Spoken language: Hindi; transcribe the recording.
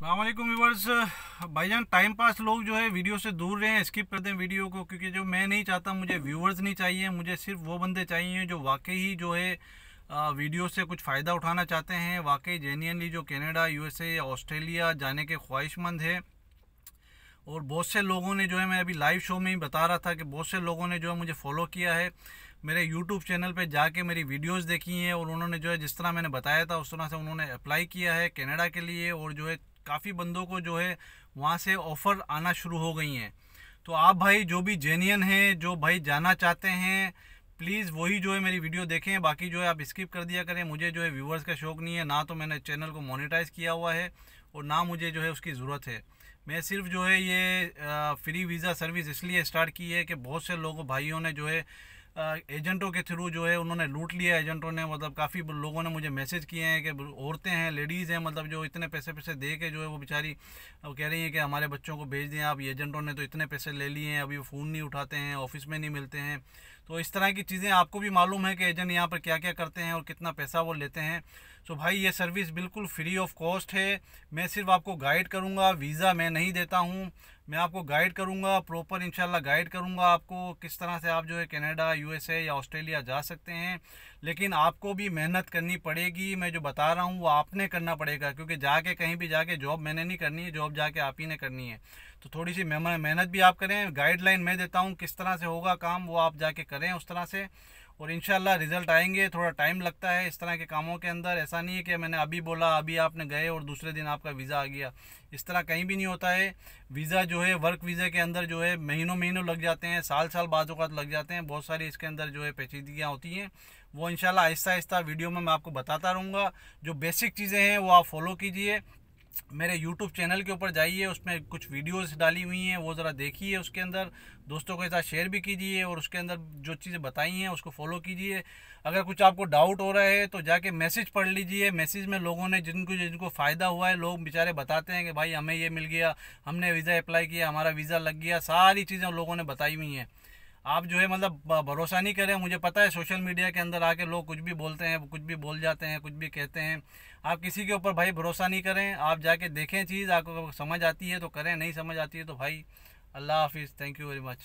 अल्लाम व्यूवर्स भाईजान टाइम पास लोग जो है वीडियो से दूर रहे स्किप कर दें वीडियो को, क्योंकि जो मैं नहीं चाहता, मुझे व्यूवर्स नहीं चाहिए, मुझे सिर्फ़ वो बंदे चाहिए जो वाकई ही जो है वीडियो से कुछ फ़ायदा उठाना चाहते हैं। वाकई जेन्यनली जो कनाडा यूएसए या ऑस्ट्रेलिया जाने के ख्वाहिशमंद है। और बहुत से लोगों ने जो है, मैं अभी लाइव शो में ही बता रहा था कि बहुत से लोगों ने जो है मुझे फॉलो किया है। मेरे यूट्यूब चैनल पे जाके मेरी वीडियोस देखी हैं और उन्होंने जो है, जिस तरह मैंने बताया था, उस तरह से उन्होंने अप्लाई किया है कनाडा के लिए और जो है काफ़ी बंदों को जो है वहाँ से ऑफ़र आना शुरू हो गई हैं। तो आप भाई जो भी जेनियन हैं, जो भाई जाना चाहते हैं, प्लीज़ वही जो है मेरी वीडियो देखें, बाकी जो है आप स्किप कर दिया करें। मुझे जो है व्यूवर्स का शौक़ नहीं है, ना तो मैंने चैनल को मोनेटाइज़ किया हुआ है और ना मुझे जो है उसकी ज़रूरत है। मैं सिर्फ़ जो है ये फ्री वीज़ा सर्विस इसलिए स्टार्ट की है कि बहुत से लोगों, भाइयों ने जो है एजेंटों के थ्रू जो है उन्होंने लूट लिया एजेंटों ने मतलब काफ़ी लोगों ने मुझे मैसेज किए हैं कि औरतें हैं, लेडीज़ हैं मतलब जो इतने पैसे पैसे दे के जो है वो बेचारी कह रही हैं कि हमारे बच्चों को भेज दें आप एजेंटों ने तो इतने पैसे ले लिए हैं, अभी फ़ोन नहीं उठाते हैं, ऑफ़िस में नहीं मिलते हैं। तो इस तरह की चीज़ें आपको भी मालूम है कि एजेंट यहाँ पर क्या क्या करते हैं और कितना पैसा वो लेते हैं। तो भाई, ये सर्विस बिल्कुल फ्री ऑफ़ कॉस्ट है। मैं सिर्फ़ आपको गाइड करूँगा, वीज़ा मैं नहीं देता हूँ। मैं आपको गाइड करूँगा, प्रॉपर इंशाल्लाह गाइड करूँगा आपको किस तरह से आप जो है कनाडा, यूएसए या ऑस्ट्रेलिया जा सकते हैं। लेकिन आपको भी मेहनत करनी पड़ेगी, मैं जो बता रहा हूँ वो आपने करना पड़ेगा, क्योंकि जाके कहीं भी जाके जॉब मैंने नहीं करनी है, जॉब जाके आप ही ने करनी है। तो थोड़ी सी मेहनत भी आप करें गाइडलाइन मैं देता हूँ किस तरह से होगा काम, वो आप जाके करें उस तरह से। और इन रिज़ल्ट आएँगे, थोड़ा टाइम लगता है इस तरह के कामों के अंदर। ऐसा नहीं है कि मैंने अभी बोला, अभी आपने गए और दूसरे दिन आपका वीज़ा आ गया। इस तरह कहीं भी नहीं होता है। वीज़ा जो है वर्क वीज़ा के अंदर जो है, महीनों महीनों लग जाते हैं, साल साल बाद लग जाते हैं। बहुत सारी इसके अंदर जो है, पेचीदगियाँ होती हैं। वो इंशाल्लाह आहिस्ता आहिस्ता वीडियो में मैं आपको बताता रहूँगा। जो बेसिक चीज़ें हैं, वो आप फॉलो कीजिए। मेरे यूट्यूब चैनल के ऊपर जाइए, उसमें कुछ वीडियोस डाली हुई हैं, वो ज़रा देखिए उसके अंदर। दोस्तों के साथ शेयर भी कीजिए और उसके अंदर जो चीज़ें बताई हैं, उसको फॉलो कीजिए। अगर कुछ आपको डाउट हो रहा है तो जाके मैसेज पढ़ लीजिए। मैसेज में लोगों ने जिनको जिनको फ़ायदा हुआ है, लोग बेचारे बताते हैं कि भाई हमें ये मिल गया, हमने वीज़ा अप्लाई किया, हमारा वीज़ा लग गया, सारी चीज़ें लोगों ने बताई हुई हैं। आप जो है मतलब भरोसा नहीं करें। मुझे पता है सोशल मीडिया के अंदर आके लोग कुछ भी बोलते हैं, कुछ भी बोल जाते हैं, कुछ भी कहते हैं। आप किसी के ऊपर भाई भरोसा नहीं करें। आप जाके देखें चीज़, आपको समझ आती है तो करें, नहीं समझ आती है तो भाई, अल्लाह हाफिज़। Thank you very much